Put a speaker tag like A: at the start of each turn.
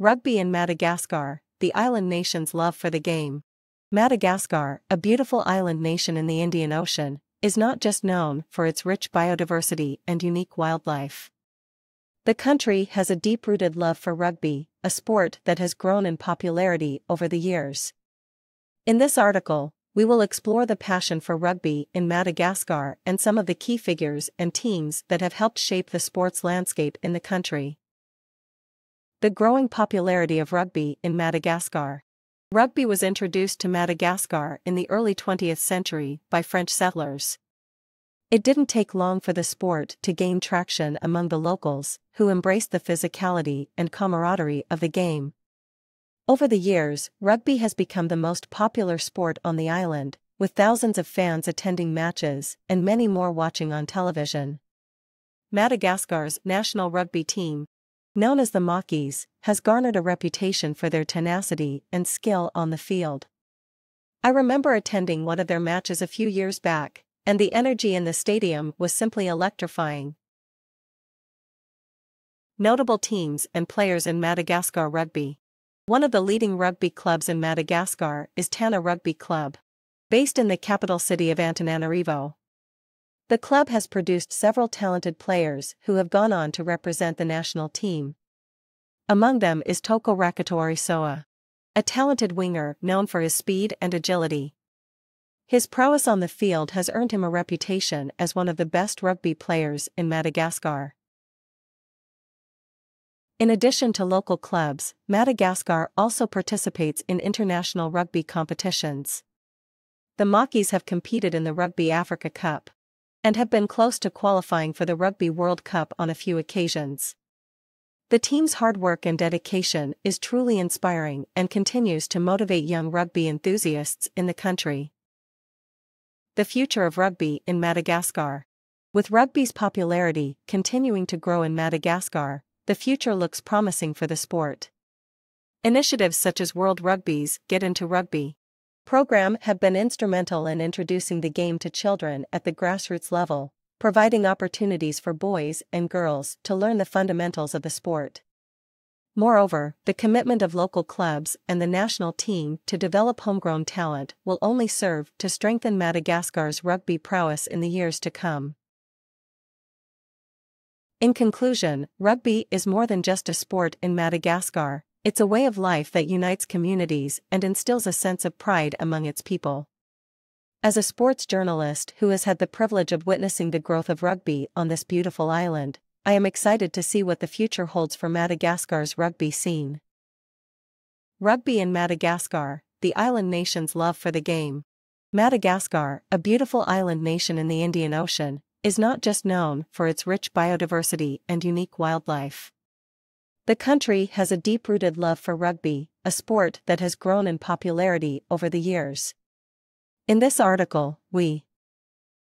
A: Rugby in Madagascar, the island nation's love for the game. Madagascar, a beautiful island nation in the Indian Ocean, is not just known for its rich biodiversity and unique wildlife. The country has a deep-rooted love for rugby, a sport that has grown in popularity over the years. In this article, we will explore the passion for rugby in Madagascar and some of the key figures and teams that have helped shape the sports landscape in the country. The growing popularity of rugby in Madagascar. Rugby was introduced to Madagascar in the early 20th century by French settlers. It didn't take long for the sport to gain traction among the locals, who embraced the physicality and camaraderie of the game. Over the years, rugby has become the most popular sport on the island, with thousands of fans attending matches and many more watching on television. Madagascar's national rugby team, known as the Makis, has garnered a reputation for their tenacity and skill on the field. I remember attending one of their matches a few years back, and the energy in the stadium was simply electrifying. Notable teams and players in Madagascar Rugby One of the leading rugby clubs in Madagascar is Tana Rugby Club. Based in the capital city of Antananarivo. The club has produced several talented players who have gone on to represent the national team. Among them is Toko Rakotoarisoa. A talented winger known for his speed and agility. His prowess on the field has earned him a reputation as one of the best rugby players in Madagascar. In addition to local clubs, Madagascar also participates in international rugby competitions. The Makis have competed in the Rugby Africa Cup, and have been close to qualifying for the Rugby World Cup on a few occasions. The team's hard work and dedication is truly inspiring and continues to motivate young rugby enthusiasts in the country. The future of rugby in Madagascar. With rugby's popularity continuing to grow in Madagascar, the future looks promising for the sport. Initiatives such as World Rugby's Get Into Rugby program have been instrumental in introducing the game to children at the grassroots level, providing opportunities for boys and girls to learn the fundamentals of the sport. Moreover, the commitment of local clubs and the national team to develop homegrown talent will only serve to strengthen Madagascar's rugby prowess in the years to come. In conclusion, rugby is more than just a sport in Madagascar, it's a way of life that unites communities and instills a sense of pride among its people. As a sports journalist who has had the privilege of witnessing the growth of rugby on this beautiful island, I am excited to see what the future holds for Madagascar's rugby scene. Rugby in Madagascar, the island nation's love for the game. Madagascar, a beautiful island nation in the Indian Ocean, is not just known for its rich biodiversity and unique wildlife. The country has a deep-rooted love for rugby, a sport that has grown in popularity over the years. In this article, we